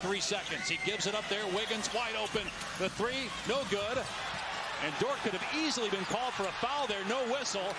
Three seconds. He gives it up there. Wiggins wide open. The three, no good. And Dort could have easily been called for a foul there. No whistle.